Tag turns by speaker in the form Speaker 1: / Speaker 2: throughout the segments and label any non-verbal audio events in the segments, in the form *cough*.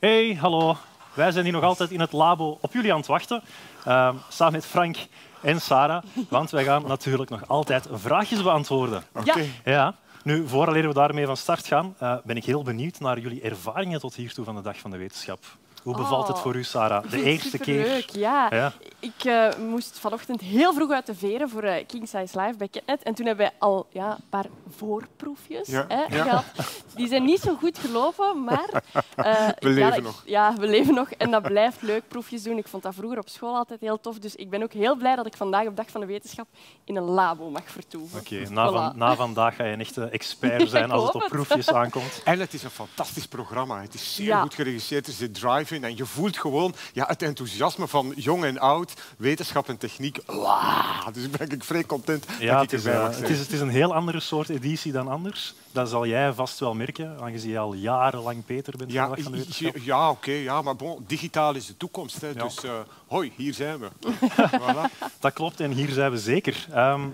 Speaker 1: Hey, hallo. Wij zijn hier nog altijd in het labo op jullie aan het wachten. Uh, samen met Frank en Sarah. Want wij gaan natuurlijk nog altijd vraagjes beantwoorden.
Speaker 2: Ja.
Speaker 1: Ja. Nu, voordat we daarmee van start gaan, uh, ben ik heel benieuwd naar jullie ervaringen tot hiertoe van de Dag van de Wetenschap. Hoe bevalt het
Speaker 2: Oh.
Speaker 1: voor u, Sarah? De *laughs* eerste keer.
Speaker 2: Leuk, ja.
Speaker 1: Ja.
Speaker 2: Ik eh, moest vanochtend heel vroeg uit de veren voor eh, King Size Live bij Ketnet. En toen hebben wij al ja, een paar voorproefjes
Speaker 3: Ja,
Speaker 2: hè,
Speaker 3: ja.
Speaker 2: gehad. *laughs* Die zijn niet zo goed gelopen, maar... eh, *laughs*
Speaker 3: We
Speaker 2: ja,
Speaker 3: leven
Speaker 2: ik-
Speaker 3: nog.
Speaker 2: Ja, we leven nog. En dat blijft leuk, proefjes doen. Ik vond dat vroeger op school altijd heel tof. Dus ik ben ook heel blij dat ik vandaag op Dag van de Wetenschap in een labo mag vertoeven.
Speaker 1: Oké, na,
Speaker 2: Voilà.
Speaker 1: van, na vandaag ga je een echte expert *laughs* zijn als het op
Speaker 2: het.
Speaker 1: proefjes aankomt. *laughs*
Speaker 3: En het is een fantastisch programma. Het is zeer
Speaker 2: Ja.
Speaker 3: goed geregisseerd. Er zit drive in. En je voelt gewoon ja, het enthousiasme van jong en oud, wetenschap en techniek. Wauw. Dus ben ik vrij content
Speaker 1: Ja,
Speaker 3: dat
Speaker 1: het
Speaker 3: ik
Speaker 1: is,
Speaker 3: erbij
Speaker 1: eh,
Speaker 3: mag zijn.
Speaker 1: het, is, het is een heel andere soort editie dan anders. Dat zal jij vast wel aangezien je al jarenlang Peter bent van de
Speaker 3: Ja,
Speaker 1: van de Wetenschap.
Speaker 3: ja oké, ja, maar bon, digitaal is de toekomst. Hè.
Speaker 1: Ja.
Speaker 3: Dus eh, hoi, hier zijn we. *laughs* voilà.
Speaker 1: Dat klopt en hier zijn we zeker. Ehm,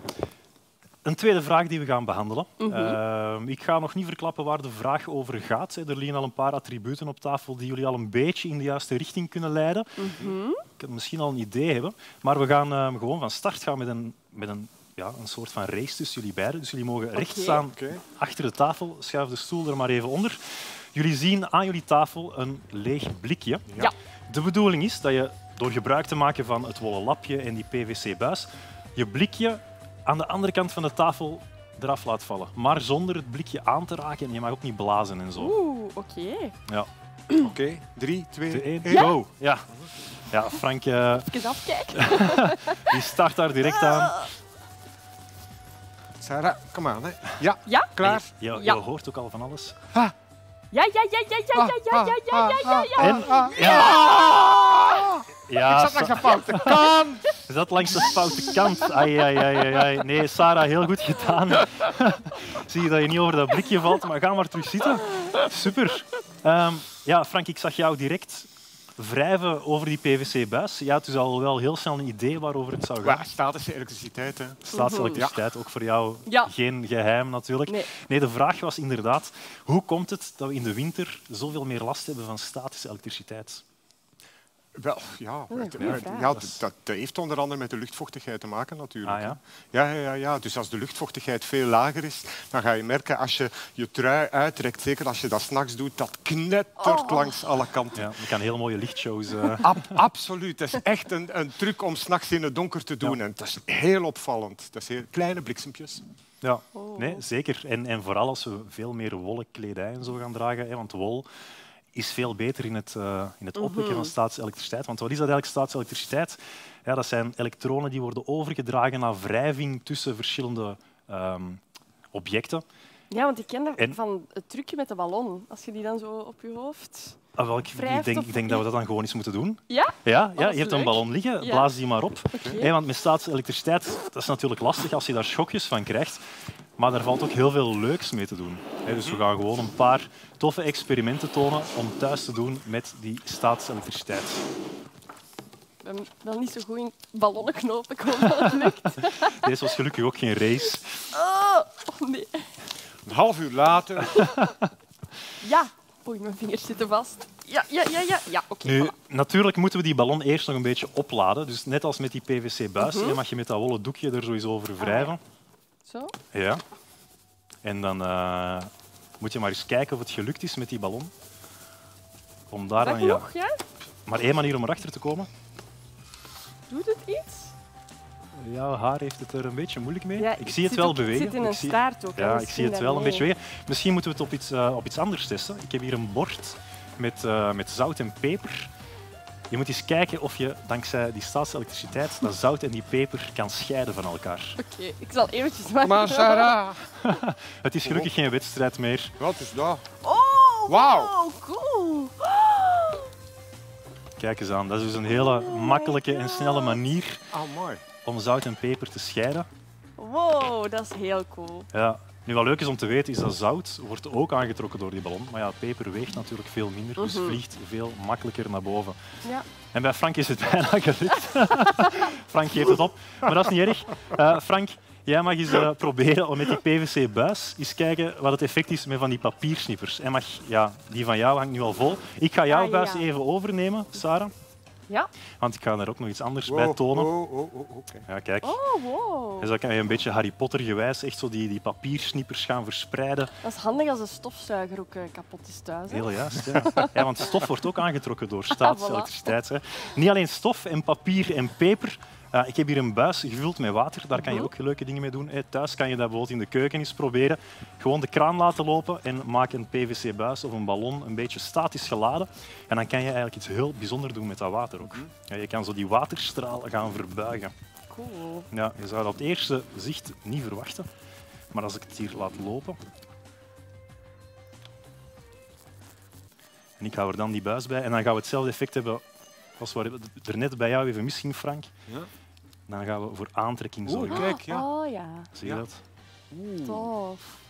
Speaker 1: een tweede vraag die we gaan behandelen. Ehm, ik ga nog niet verklappen waar de vraag over gaat. Er liggen al een paar attributen op tafel die jullie al een beetje in de juiste richting kunnen leiden. Ik heb misschien al een idee hebben. Maar we gaan ehm, gewoon van start gaan met een, met een, ja, een soort van race tussen jullie beiden. Dus jullie mogen recht staan achter de tafel. Schuif de stoel er maar even onder. Jullie zien aan jullie tafel een leeg blikje.
Speaker 2: Ja.
Speaker 1: De bedoeling is dat je door gebruik te maken van het wollen lapje en die PVC-buis, je blikje aan de andere kant van de tafel eraf laat vallen. Maar zonder het blikje aan te raken en je mag ook niet blazen en zo.
Speaker 2: Oeh, oké.
Speaker 1: Ja. *clears throat*
Speaker 3: Oké, drie, twee,
Speaker 1: één, go! Ja. Ja, Frank eh,
Speaker 2: Even afkijken. *laughs*
Speaker 1: die start daar direct aan.
Speaker 3: Sarah, kom aan. Hè. Ja,
Speaker 2: Ja?
Speaker 3: klaar.
Speaker 1: Je, je
Speaker 2: Ja.
Speaker 1: hoort ook al van alles.
Speaker 2: Ja, ja, ja, ja, ja, ja, ja, ja, ja, ja, ja, ja.
Speaker 1: En ja,
Speaker 3: Ik zat langs de foute kant.
Speaker 1: Je zat langs de foute kant. Ai, ai, ai, ai, ai. Nee, Sarah, heel goed gedaan. Zie je dat je niet over dat blikje valt, maar ga maar terug zitten. Super. Ehm, ja, Frank, ik zag jou direct wrijven over die PVC-buis. Je had dus al wel heel snel een idee waarover het zou gaan.
Speaker 3: Ja, statische elektriciteit. Hè.
Speaker 1: Staatselektriciteit, ook voor jou
Speaker 2: Ja.
Speaker 1: geen geheim natuurlijk.
Speaker 2: Nee.
Speaker 1: Nee, de vraag was inderdaad, hoe komt het dat we in de winter zoveel meer last hebben van statische elektriciteit?
Speaker 3: Wel, ja, het- ja, dat, dat heeft onder andere met de luchtvochtigheid te maken natuurlijk.
Speaker 1: Ah, ja?
Speaker 3: Ja, ja, ja, ja. Dus als de luchtvochtigheid veel lager is, dan ga je merken als je je trui uittrekt, zeker als je dat s'nachts doet, dat knettert
Speaker 2: Oh.
Speaker 3: langs alle kanten.
Speaker 1: Ja, je kan heel mooie lichtshows... eh, *laughs*
Speaker 3: Ab- absoluut. Dat is echt een, een truc om s'nachts in het donker te doen.
Speaker 1: Ja.
Speaker 3: En dat is heel opvallend. Dat is heel kleine bliksempjes.
Speaker 1: Ja,
Speaker 2: Oh.
Speaker 1: nee, zeker. En, en vooral als we veel meer wollen kledij en zo gaan dragen. Hè, want wol is veel beter in het, eh, in het opwekken van staatselektriciteit. Want wat is dat eigenlijk, staatselektriciteit? Ja, dat zijn elektronen die worden overgedragen naar wrijving tussen verschillende ehm, objecten.
Speaker 2: Ja, want ik ken dat
Speaker 1: En-
Speaker 2: van het trucje met de ballon. Als je die dan zo op je hoofd...
Speaker 1: Ah, wel, ik, denk, ik denk dat we dat dan gewoon eens moeten doen.
Speaker 2: Ja?
Speaker 1: Ja, ja je
Speaker 2: is
Speaker 1: hebt een ballon liggen,
Speaker 2: Ja.
Speaker 1: blaas die maar op. Hè, want met staatselektriciteit dat is natuurlijk lastig als je daar schokjes van krijgt. Maar daar valt ook heel veel leuks mee te doen. Hè, dus we gaan gewoon een paar toffe experimenten tonen om thuis te doen met die staatselektriciteit.
Speaker 2: Ik ben wel niet zo goed in ballonnen knopen. Ik *laughs* hoop dat het lukt.
Speaker 1: Deze was gelukkig ook geen race.
Speaker 2: Oh, oh nee.
Speaker 3: Een half uur later. *laughs*
Speaker 2: Ja. Oei, mijn vingers zitten vast. Ja, ja, ja, ja. Ja, oké.
Speaker 1: Nu,
Speaker 2: voilà.
Speaker 1: natuurlijk moeten we die ballon eerst nog een beetje opladen. Dus net als met die PVC-buis
Speaker 2: Mhm.
Speaker 1: hè, mag je met dat wollen doekje er sowieso over wrijven.
Speaker 2: Zo.
Speaker 1: Ja. En dan eh, moet je maar eens kijken of het gelukt is met die ballon. Om daar
Speaker 2: Dat
Speaker 1: dan, ja, maar één manier om erachter te komen.
Speaker 2: Doet het iets?
Speaker 1: Jouw haar heeft het er een beetje moeilijk mee.
Speaker 2: Ja,
Speaker 1: ik zie het wel
Speaker 2: ook-
Speaker 1: bewegen.
Speaker 2: Het zit in een staart ook.
Speaker 1: ja, ik zie het wel een beetje bewegen. Misschien moeten we het op iets, eh, op iets anders testen. Ik heb hier een bord met, eh, met zout en peper. Je moet eens kijken of je dankzij die staatselektriciteit dat zout en die peper kan scheiden van elkaar. *laughs*
Speaker 2: Oké, ik zal eventjes maken.
Speaker 3: Maar Sarah, *laughs*
Speaker 1: Het is gelukkig geen wedstrijd meer.
Speaker 3: wat is dat?
Speaker 2: Oh,
Speaker 3: Wauw.
Speaker 2: wow, cool.
Speaker 1: Kijk eens aan. Dat is dus een hele makkelijke en snelle manier
Speaker 3: Oh, mooi.
Speaker 1: om zout en peper te scheiden.
Speaker 2: Wow, dat is heel cool.
Speaker 1: Ja. Nu, wat leuk is om te weten, is dat zout wordt ook aangetrokken door die ballon. Maar ja, peper weegt natuurlijk veel minder, dus
Speaker 2: Mhm.
Speaker 1: vliegt veel makkelijker naar boven.
Speaker 2: Ja.
Speaker 1: En bij Frank is het *laughs* bijna gelukt. *laughs* Frank geeft het op, maar dat is niet erg. Eh, Frank, Jij mag eens eh, proberen om met die PVC-buis eens kijken wat het effect is met van die papiersnippers. En mag, ja, die van jou hangt nu al vol. Ik ga jouw
Speaker 2: Ah,
Speaker 1: buis even overnemen, Sarah.
Speaker 2: Ja.
Speaker 1: Want ik ga daar ook nog iets anders
Speaker 3: Wow,
Speaker 1: bij tonen.
Speaker 3: oh, oh, oh, oké.
Speaker 1: Ja, kijk.
Speaker 2: Oh, wow.
Speaker 1: Dus dan kan je een beetje Harry Potter-gewijs echt zo die, die papiersnippers gaan verspreiden.
Speaker 2: Dat is handig als de stofzuiger ook eh, kapot is thuis. Hè?
Speaker 1: Heel juist. Ja. *laughs* ja, want stof wordt ook aangetrokken door staatselektriciteit. *laughs* Hè. Niet alleen stof en papier en peper. Ik heb hier een buis gevuld met water. Daar kan je
Speaker 2: Mhm.
Speaker 1: ook leuke dingen mee doen. Thuis kan je dat bijvoorbeeld in de keuken eens proberen. Gewoon de kraan laten lopen en maak een PVC-buis of een ballon een beetje statisch geladen. En dan kan je eigenlijk iets heel bijzonders doen met dat water ook. Ja, je kan zo die waterstraal gaan verbuigen.
Speaker 2: Cool.
Speaker 1: Ja, je zou dat op het eerste zicht niet verwachten. Maar als ik het hier laat lopen... En ik hou er dan die buis bij. En dan gaan we hetzelfde effect hebben als waar er net bij jou even misging, Frank.
Speaker 3: Ja.
Speaker 1: Dan gaan we voor aantrekking
Speaker 3: Oeh,
Speaker 1: zorgen.
Speaker 3: kijk, ja.
Speaker 2: Oh ja,
Speaker 1: Zie je
Speaker 3: Ja.
Speaker 1: dat?
Speaker 2: tof.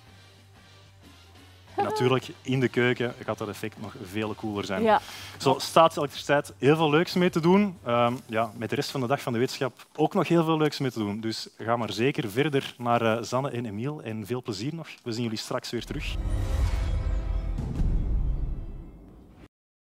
Speaker 1: En natuurlijk, in de keuken gaat dat effect nog veel cooler zijn.
Speaker 2: Ja.
Speaker 1: Zo, staatselektriciteit, heel veel leuks mee te doen. Ehm, ja, met de rest van de dag van de wetenschap ook nog heel veel leuks mee te doen. Dus ga maar zeker verder naar eh, Zanne en Emiel en veel plezier nog. We zien jullie straks weer terug.